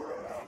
Ah!